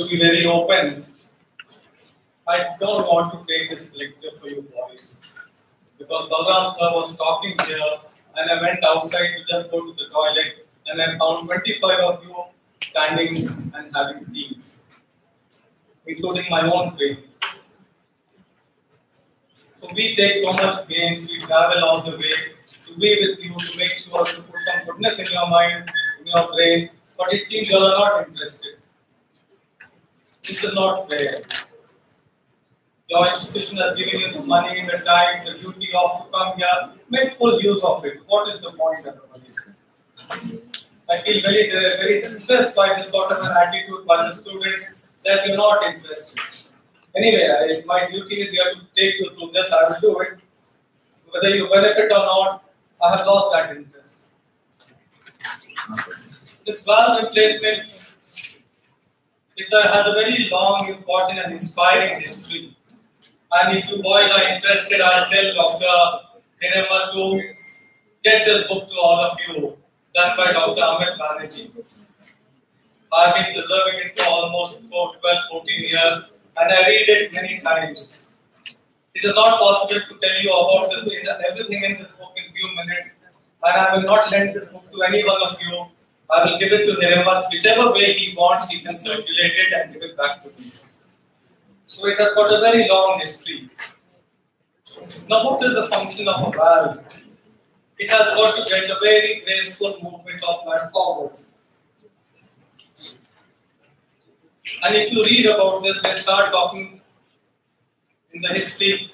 to be very open, I don't want to take this lecture for you boys. Because Balram sir was talking here and I went outside to just go to the toilet and I found 25 of you standing and having tea, including my own brain. So we take so much pains, we travel all the way to be with you, to make sure to put some goodness in your mind, in your brains, but it seems you are not interested. This is not fair. Your institution has given you the money, the time, the duty of to come here. Make full use of it. What is the point, everybody? I feel very, very distressed by this sort of an attitude by the students that you're not interested. Anyway, I, my duty is here to take you through this. I will do it. Whether you benefit or not, I have lost that interest. This valve replacement is a, has a very long, important, and inspiring history. And if you boys are interested, I'll tell Dr. Hinema to get this book to all of you done by Dr. Amit Banerjee. I've been preserving it for almost 12, 14 years and I read it many times. It is not possible to tell you about this, everything in this book in few minutes and I will not lend this book to any one of you. I will give it to Hiremat, whichever way he wants, he can circulate it and give it back to me. So it has got a very long history. Now, what is the function of a valve? it has got to get a very graceful movement of blood forwards. And if you read about this, they start talking in the history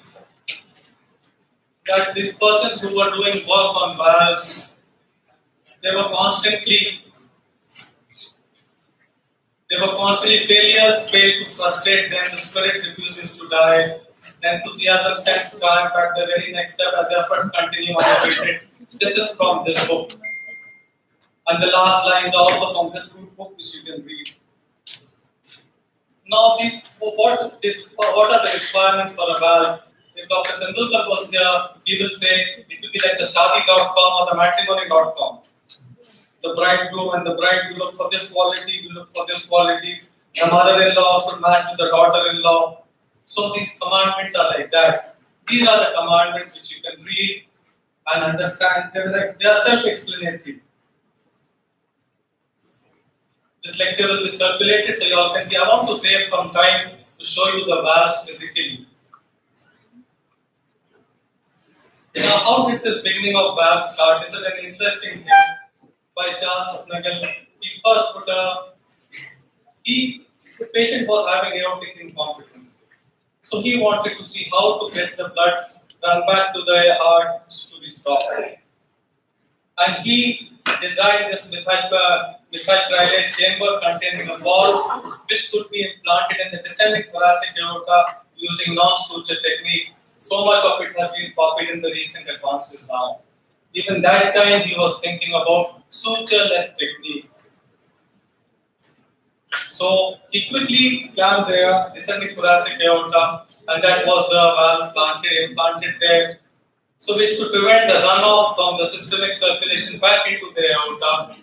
that these persons who were doing work on valves, they were constantly they were constantly failures fail to frustrate them, the spirit refuses to die, The enthusiasm sets to but the very next step as efforts continue unabated. This is from this book. And the last lines also from this good book which you can read. Now, this what this what are the requirements for a valve? If Dr. Tendulkar was here, he will say it will be like the shaadi.com or the matrimony.com. The bridegroom and the bride will look for this quality, will look for this quality. The mother-in-law should match with the daughter-in-law. So these commandments are like that. These are the commandments which you can read and understand. They're like they are self-explanatory. This lecture will be circulated so you all can see. I want to save some time to show you the valves physically. Now, how did this beginning of valves start? This is an interesting thing by Charles Hufnagel. He first put a he the patient was having aortic incompetence. So he wanted to see how to get the blood run back to the heart to be stopped. And he designed this methyl methacrylate uh, chamber containing a valve which could be implanted in the descending thoracic aorta using non-suture technique. So much of it has been copied in the recent advances now. Even that time he was thinking about sutureless technique. So he quickly clamped there, descending thoracic aorta, and that was the valve planted, implanted there so which could prevent the runoff from the systemic circulation back into the aorta.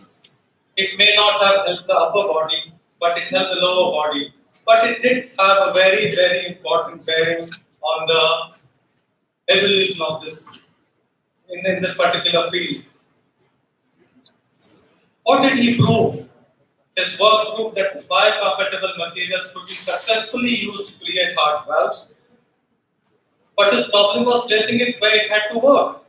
It may not have helped the upper body, but it helped the lower body. But it did have a very, very important bearing on the evolution of this in, in this particular field. What did he prove? His work proved that biocompatible materials could be successfully used to create heart valves but his problem was placing it where it had to work.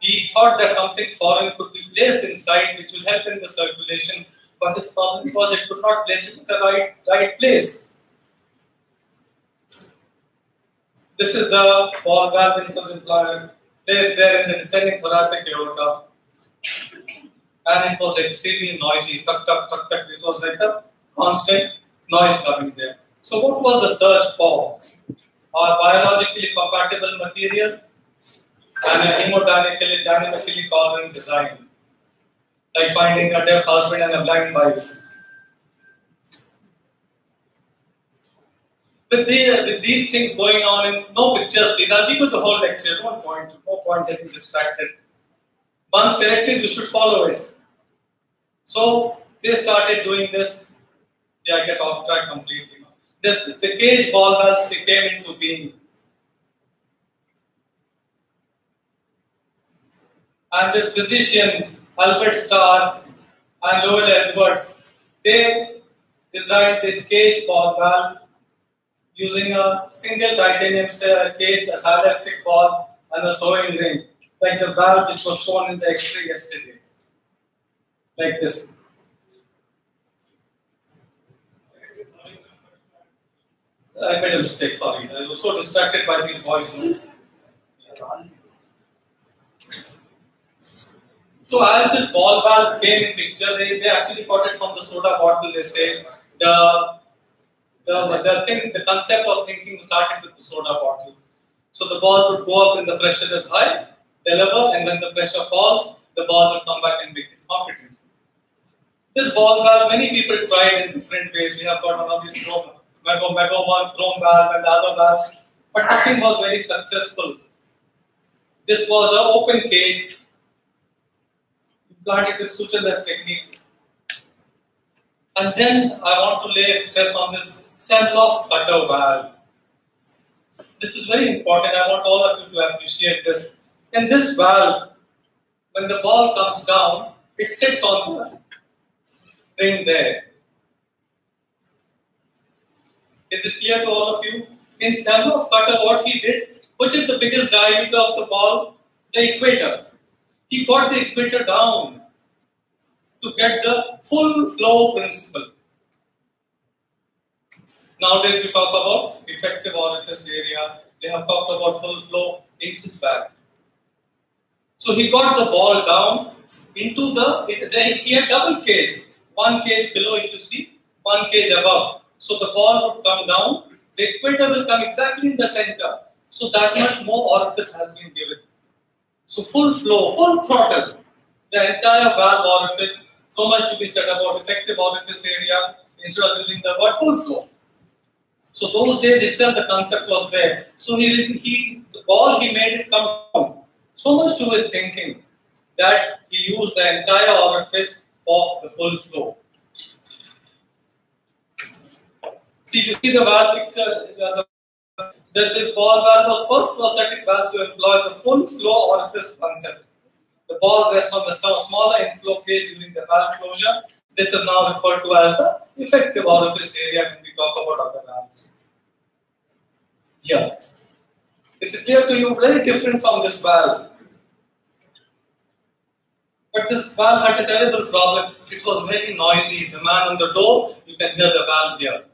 He thought that something foreign could be placed inside which will help in the circulation, but his problem was it could not place it in the right, right place. This is the ball valve it was placed there in the descending thoracic aorta. And it was extremely noisy, tuck, tuck, tuck, tuck. It was like a constant noise coming there. So what was the search for? or biologically compatible material and a hemodynamically dynamically coherent design, like finding a deaf husband and a blind wife. With, the, with these things going on and no pictures, please. I'll give you the whole lecture. No point. No point getting distracted. Once corrected, you should follow it. So they started doing this. Yeah, I get off track completely. This the cage ball valves came into being. And this physician, Albert Starr and Lowell Edwards, they designed this cage ball valve using a single titanium cage, a elastic ball, and a sewing ring, like the valve which was shown in the X-ray yesterday, like this. I made a mistake, sorry. I was so distracted by these boys. So as this ball valve came in picture, they, they actually got it from the soda bottle. They say the the the thing, the concept of thinking started with the soda bottle. So the ball would go up when the pressure is high, deliver, and when the pressure falls, the ball will come back and become competent. This ball valve, many people tried in different ways. We have got one of these chrome, mega, mega one chrome valve and the other valves, but nothing was very successful. This was an open cage, implanted with sutureless technique. And then I want to lay stress on this Smeloff-Cutter valve. This is very important. I want all of you to appreciate this. In this valve, when the ball comes down, it sits on the ring there. Is it clear to all of you? In Smeloff-Cutter, what he did, which is the biggest diameter of the ball? The equator. He got the equator down to get the full flow principle. Nowadays we talk about effective orifice area. They have talked about full flow inches back. So he got the ball down into the, then he had double cage. One cage below if you see, one cage above. So the ball would come down, the equator will come exactly in the center. So that much more orifice has been given. So full flow, full throttle. The entire valve orifice, so much to be said about effective orifice area instead of using the word full flow. So those days itself the concept was there. So he, he the ball he made it come. So much to his thinking that he used the entire orifice for the full flow. See, you see the valve picture, uh, the, that this ball valve was first prosthetic valve to employ the full flow orifice concept. The ball rests on the smaller inflow cage during the valve closure. This is now referred to as the effective orifice area talk about other valves. Yeah. Is it clear to you? Very different from this valve. But this valve had a terrible problem. It was very noisy. The man on the door, you can hear the valve here.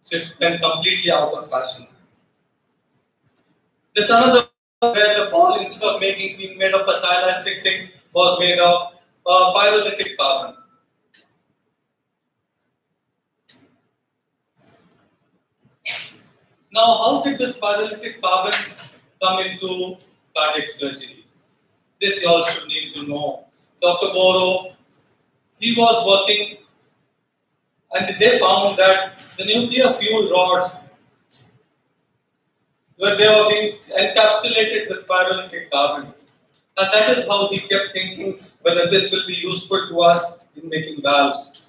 So it went completely out of fashion. There's another where the ball, instead of making being made of a silastic thing, was made of uh, pyrolytic carbon. Now, how did this pyrolytic carbon come into cardiac surgery? This you all should need to know. Dr. Bokros, he was working and they found that the nuclear fuel rods where they were being encapsulated with pyrolytic carbon. And that is how he kept thinking whether this will be useful to us in making valves.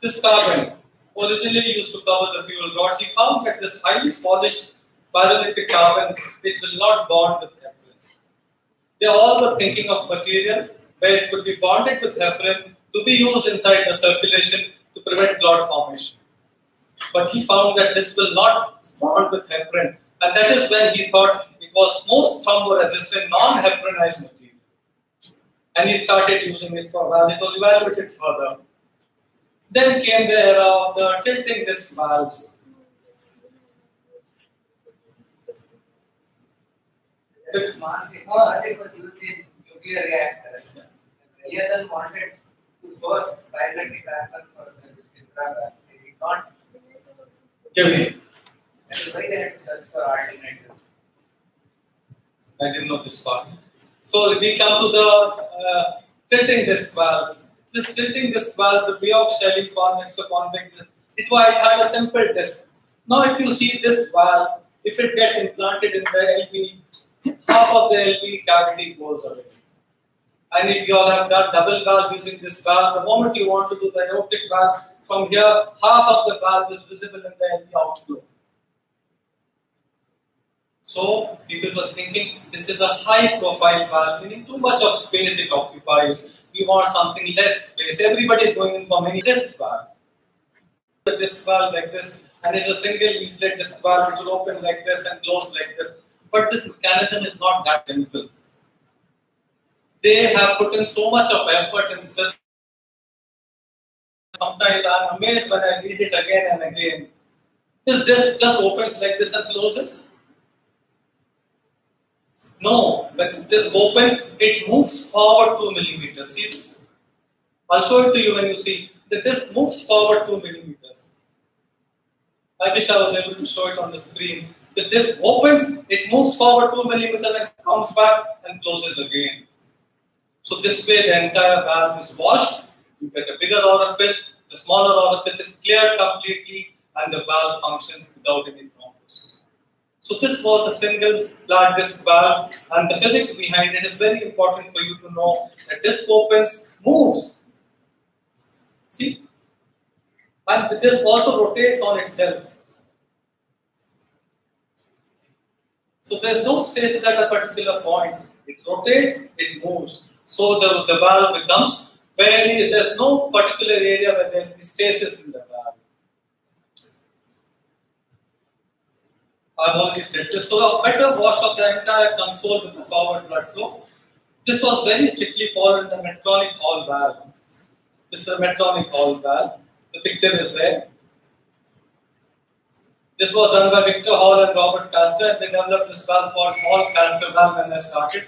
This carbon originally used to cover the fuel rods, he found that this highly polished pyrolytic carbon, it will not bond with heparin. They all were thinking of material where it could be bonded with heparin to be used inside the circulation to prevent clot formation. But he found that this will not bond with heparin, and that is when he thought it was most thromboresistant, non-heparinized material. And he started using it for valves. It was evaluated further. Then came the era of the tilting disc valves. The smart because it was used in nuclear reactors. Eliason wanted to source pyrolytic carbon for the. They did not. Give me. That is why they had to search for alternatives. I didn't know this part. So we come to the uh, tilting disc valve. This tilting disc valve, the Björk-Shiley convex or convex, it might have a simple disc. Now, if you see this valve, if it gets implanted in the LV, half of the LV cavity goes away. And if you all have done double valve using this valve, the moment you want to do the aortic valve, from here, half of the valve is visible in the LV outflow. So people were thinking this is a high profile valve, meaning too much of space it occupies. We want something less space. Everybody is going in for many disc valve. The disc valve like this, and it's a single leaflet disc valve which will open like this and close like this. But this mechanism is not that simple. They have put in so much of effort in this. Sometimes I'm amazed when I read it again and again. This disc just opens like this and closes. No, when this opens, it moves forward 2 millimeters. See this? I'll show it to you when you see that this moves forward 2 millimeters. I wish I was able to show it on the screen. The disc opens, it moves forward 2 millimeters and comes back and closes again. So this way the entire valve is washed, you get a bigger orifice, the smaller orifice is cleared completely and the valve functions without any. So this was the single large disc valve and the physics behind it is very important for you to know that disc opens, moves. See? And the disc also rotates on itself. So there's no stasis at a particular point. It rotates, it moves. So the, the valve becomes very, there's no particular area where there is stasis in the valve. I've already said this. So a better wash of the entire console with the forward blood flow. This was very strictly followed in the Medtronic Hall valve. This is the Medtronic Hall valve. The picture is there. This was done by Victor Hall and Robert Kaster, and they developed this valve called Hall Kaster valve when they started.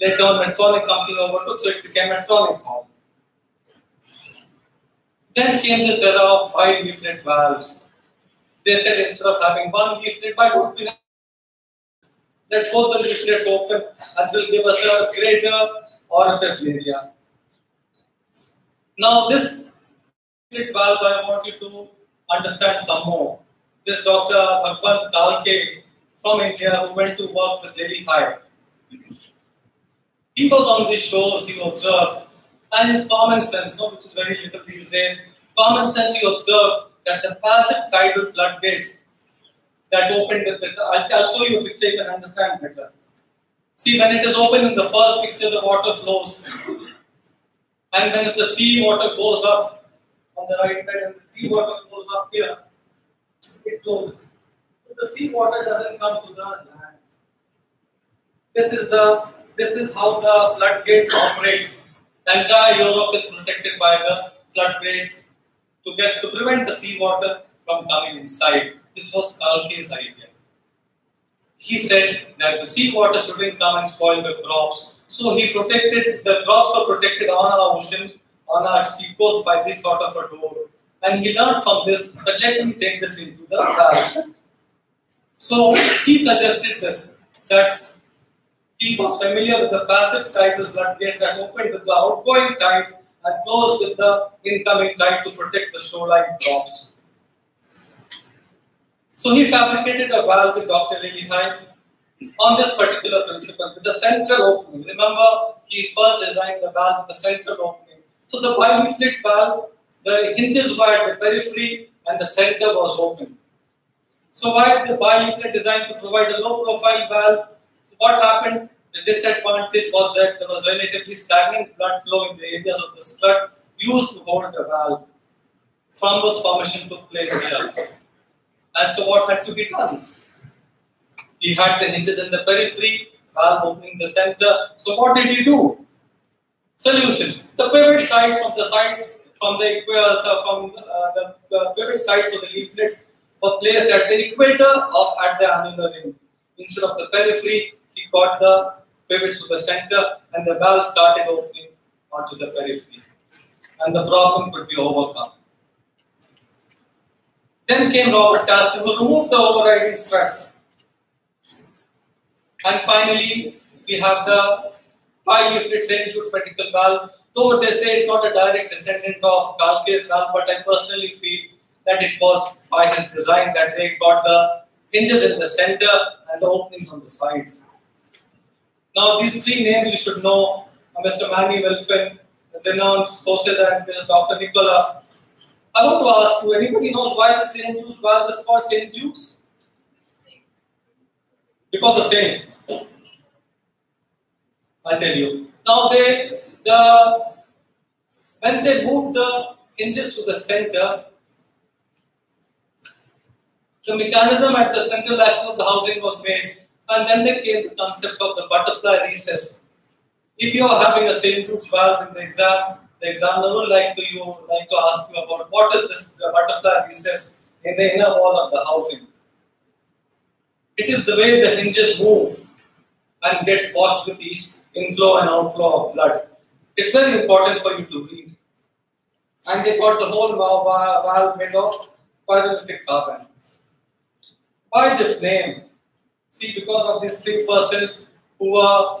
Later on, Medtronic company overtook, so it became Medtronic Hall. Then came this era of wide leaflet valves. They said instead of having one leaflet, why don't we let both the leaflets open and will give us a greater orifice area. Now this leaflet valve, I want you to understand some more. This Dr. Bhagwan Kalke from India who went to work with Lillehei. He was on these shows, he observed, and his common sense, no, which is very little these days, common sense he observed that the passive tidal floodgates that opened with it, I'll, I'll show you a picture, you can understand better. See, when it is open in the first picture, the water flows. And when the sea water goes up on the right side and the sea water goes up here, it closes. So the sea water doesn't come to the land. This is the this is how the floodgates operate. The entire Europe is protected by the floodgates to get to prevent the seawater from coming inside. This was Kalke's idea. He said that the seawater shouldn't come and spoil the crops. So he protected the crops are protected on our ocean, on our sea coast by this sort of a door. And he learned from this, but let me take this into the valve. So he suggested this that he was familiar with the passive tidal floodgates that opened with the outgoing tide and close with the incoming tide to protect the shoreline crops. So he fabricated a valve with Dr. Lillehei on this particular principle with the central opening. Remember, he first designed the valve with the central opening. So the bi-leaflet valve, the hinges were at the periphery and the center was open. So why the bi-leaflet designed to provide a low profile valve? What happened? The disadvantage was that there was relatively stagnant blood flow in the areas of the strut used to hold the valve. Thrombus formation took place here. And so what had to be done? He had the hinges in the periphery, valve opening the center. So what did he do? Solution. The pivot sides of the sides from the uh, from uh, the, the pivot sides of the leaflets were placed at the equator or at the annular ring. Instead of the periphery, got the pivots to the center and the valve started opening onto the periphery. And the problem could be overcome. Then came Robert Kaster who removed the overriding stress. And finally, we have the bi-leaflet St. Jude's ventricle valve. Though they say it's not a direct descendant of Kalke's valve, but I personally feel that it was by his design that they got the hinges in the center and the openings on the sides. Now, these three names you should know uh, Mr. Manny Villafana, renowned sources, and. Dr. Nicoloff. I want to ask you, anybody knows why the St. Jude's valve is called St. Jude's? Because the saint. I'll tell you. Now they the when they moved the hinges to the center, the mechanism at the central axis of the housing was made, and then they came the concept of the butterfly recess. If you are having a St. Jude's valve in the exam, the examiner would like to you like to ask you about what is this butterfly recess in the inner wall of the housing. It is the way the hinges move and gets washed with each inflow and outflow of blood. It's very important for you to read. And they got the whole valve made of pyrolytic carbon. By this name? See, because of these three persons who were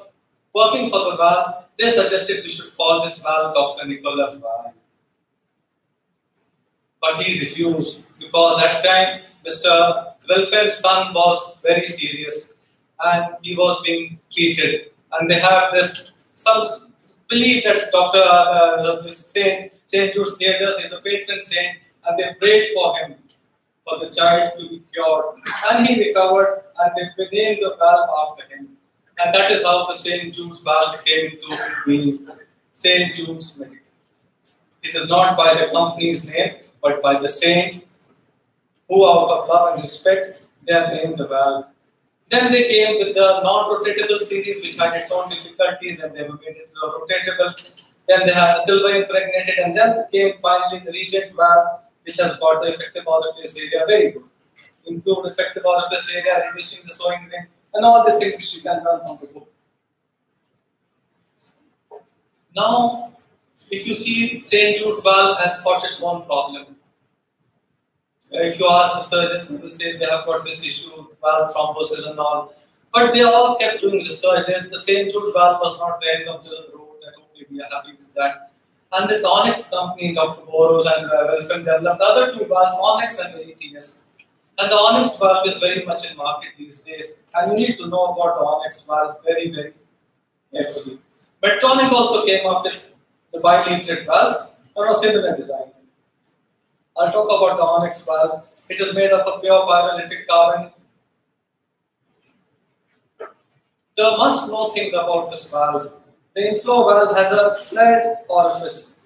working for the valve, they suggested we should call this valve Dr. Nicoloff. But he refused because at that time Mr. Villafana's son was very serious and he was being treated. And they have this some belief that Dr. Uh, this Saint Saint Jude Thaddeus is a patron saint, and they prayed for him for the child to be cured, and he recovered, and they named the valve after him. And that is how the St. Jude's valve came into being St. Jude's Medical. It is not by the company's name, but by the saint who, out of love and respect, they have named the valve. Then they came with the non-rotatable series, which had its own difficulties, and they were made into rotatable. Then they had the silver impregnated, and then came finally the Regent valve, which has got the effective orifice area very good. Improved effective orifice area, reducing the sewing ring, and all these things which you can learn from the book. Now, if you see St. Jude valve has got its own problem. If you ask the surgeon, they will say they have got this issue, valve thrombosis and all. But they all kept doing research. The St. Jude valve was not there up the road, and okay, we are happy with that. And this On-X company, Dr. Bokros and uh, Villafana developed other two valves, On-X and the ATS. And the On-X valve is very much in market these days. And you need to know about the On-X valve very, very carefully. Medtronic also came up with the bileaflet valves or a similar design. I'll talk about the On-X valve. It is made of a pure pyrolytic carbon. The must know things about this valve. The inflow valve has a flared orifice.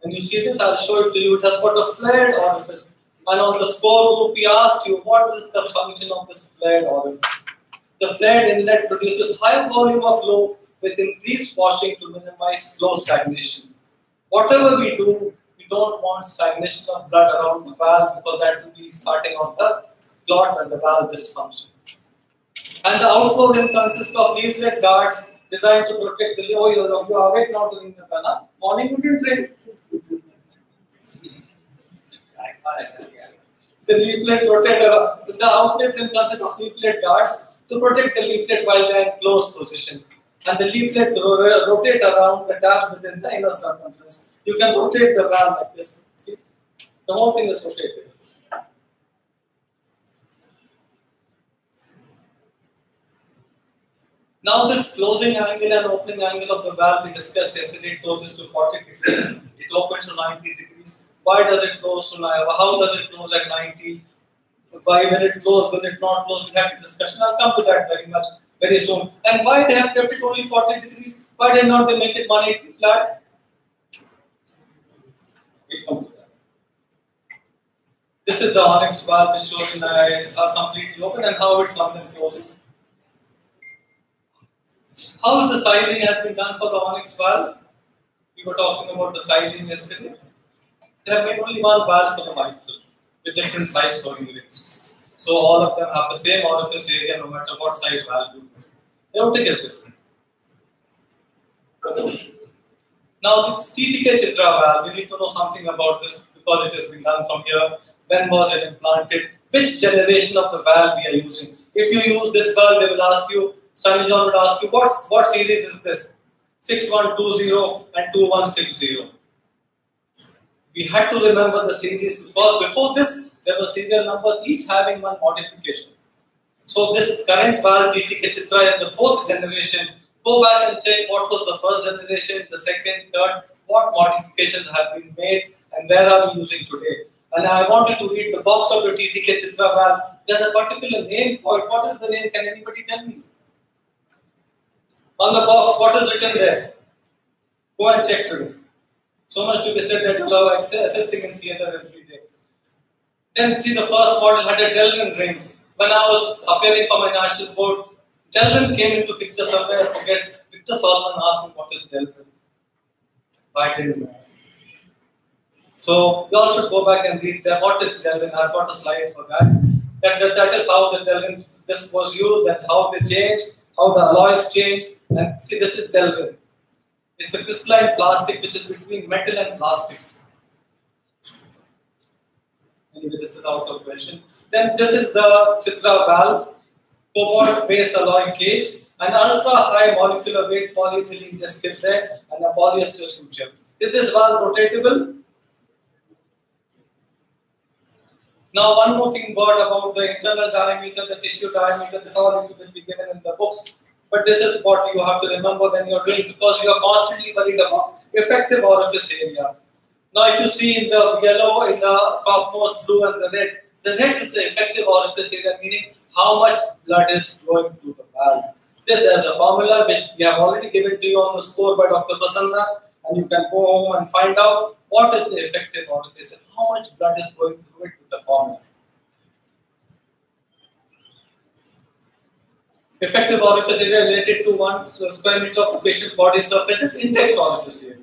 When you see this, I'll show it to you. It has got a flared orifice. And on the score group, we asked you what is the function of this flared orifice. The flared inlet produces high volume of flow with increased washing to minimize flow stagnation. Whatever we do, we don't want stagnation of blood around the valve because that will be starting on the clot and the valve dysfunction. And the outflow ring consists of leaflet guards designed to protect the oh, you are awake now during the banana. Morning you didn't drink. the leaflet rotator, the outlet ring consists of leaflet guards to protect the leaflets while they are in closed position. And the leaflets rotate around the tap within the inner circumference. You can rotate the valve like this. See? The whole thing is rotated. Now this closing angle and opening angle of the valve we discussed yesterday, it closes to 40 degrees, it opens to 90 degrees. Why does it close to 90? How does it close at 90? Why will it close? Will it not close? We have a discussion. I'll come to that very much very soon. And why they have kept it only 40 degrees? Why did not they make it 180 flat? This is the On-X valve which shows in a, a completely open and how it comes and closes. How the sizing has been done for the On-X valve? We were talking about the sizing yesterday. They have made only one valve for the mitral with different size sewing rings. So all of them have the same orifice area no matter what size valve you put. Aortic is different. Now this TTK Chitra valve, we need to know something about this because it has been done from here. When was it implanted? Which generation of the valve we are using? If you use this valve, they will ask you, Stanley John would ask you, what's, what series is this? 6120 and 2160. We had to remember the series because before this, there were serial numbers each having one modification. So this current valve TTK Chitra is the fourth generation. Go back and check what was the first generation, the second, third, what modifications have been made and where are we using today. And I want you to read the box of your TTK Chitra valve. There's a particular name for it. What is the name? Can anybody tell me? On the box, what is written there? Go and check today. So much to be said that you love assisting in theatre every day. Then see the first model had a Delrin ring. When I was appearing for my national board, Delrin came into picture somewhere, I forget. Victor Salman asked me what is Delrin. I didn't know. So you all should go back and read that. What is Delrin? I've got a slide for that. That, that is how the Delrin this was used and how they changed, how the alloys changed. And see, this is Delrin. It's a crystalline plastic which is between metal and plastics. Anyway, this is out of question. Then this is the Chitra valve, cobalt-based alloy cage, an ultra-high molecular weight polyethylene disc is there, and a polyester suture. Is this valve rotatable? Now, one more thing word about the internal diameter, the tissue diameter, this all will be given in the books. But this is what you have to remember when you're doing because you are constantly worried about effective orifice area. Now, if you see in the yellow, in the topmost blue and the red, the red is the effective orifice area, meaning how much blood is flowing through the valve. This is a formula which we have already given to you on the score by Dr. Prasanna, and you can go home and find out what is the effective orifice how much blood is going through it with the formula. Effective orifice area related to one square meter of the patient's body surface is index orifice area.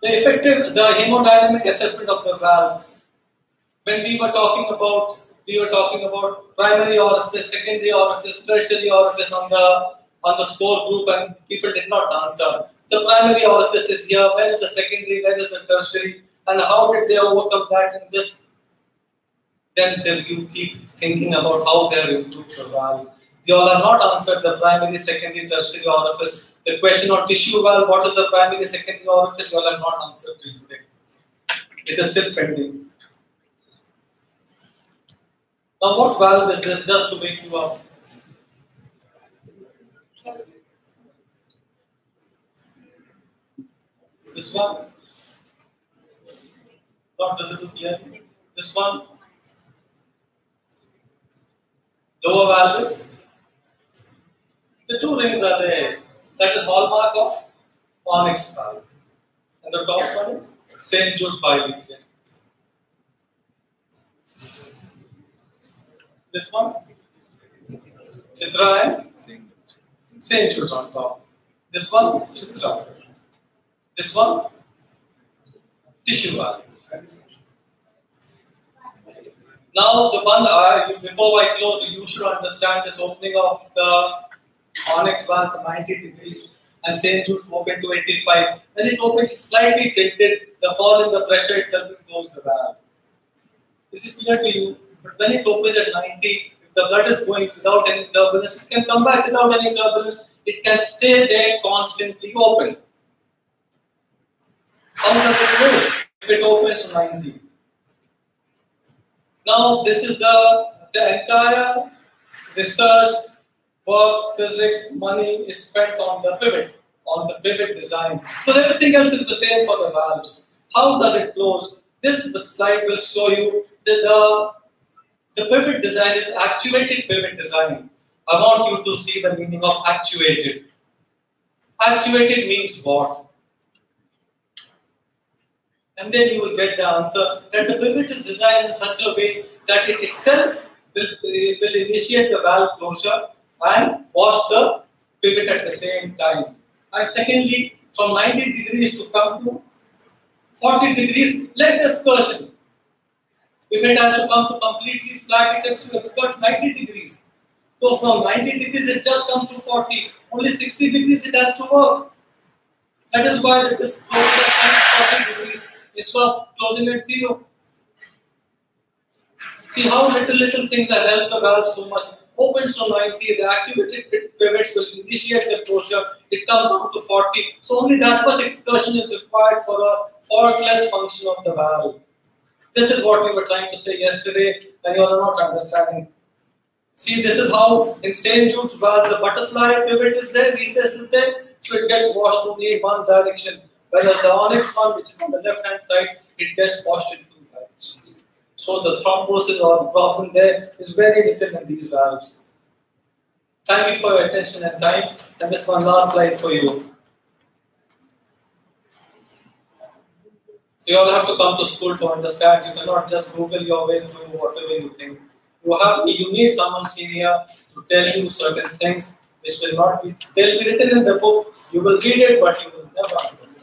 The effective, the hemodynamic assessment of the valve. When we were talking about, we were talking about primary orifice, secondary orifice, tertiary orifice on the on the score group, and people did not answer. The primary orifice is here. Where is the secondary? Where is the tertiary? And how did they overcome that in this? Then, then you keep thinking about how they have improved the valve. They all are not answered the primary, secondary, tertiary orifice. The question on tissue valve, what is the primary, secondary orifice, you all are not answered to you. It is still pending. Now, what valve is this? Just to make you up. This one, not visible here. This one, lower valves. The two rings are there. That is hallmark of On-X valve. And the top one is St. Jude's bileaflet. This one, Chitra and. Jude's on top. This one, Chitra. This one, tissue. Now, the one I, before I close, you should understand this opening of the On-X valve to 90 degrees and St. Jude's open to 85. When it opened, slightly tilted, the fall in the pressure itself will close the valve. Is it clear to you? But when it opens at 90, if the blood is going without any turbulence, it can come back without any turbulence. It can stay there constantly open. How does it close? If it opens 90. Now, this is the, the entire research, work, physics, money is spent on the pivot, on the pivot design. So everything else is the same for the valves. How does it close? This slide will show you that the, the pivot design is actuated pivot design. I want you to see the meaning of actuated. Actuated means what? and then you will get the answer that the pivot is designed in such a way that it itself will, eh, will initiate the valve closure and wash the pivot at the same time. And secondly, from 90 degrees to come to 40 degrees, less excursion. If it has to come to completely flat, it has to excurse 90 degrees. So from 90 degrees, it just comes to 40. Only 60 degrees it has to work. That is why it is closed at 40 degrees instead of closing at zero. See how little little things are helped the valve so much. Open to 90, the activated pivots will initiate the closure, it comes down to 40. So only that much excursion is required for a faultless function of the valve. This is what we were trying to say yesterday, and you are not understanding. See, this is how in St. Jude's valve the butterfly pivot is there, recess is there, so it gets washed only in one direction. Whereas the On-X one, which is on the left hand side, it gets washed in two directions. So the thrombosis or the problem there is very little in these valves. Thank you for your attention and time. And this one last slide for you. So you have to come to school to understand. You cannot just Google your way through whatever you think. You have you need someone senior to tell you certain things which will not be they'll be written in the book. You will read it, but you will never understand.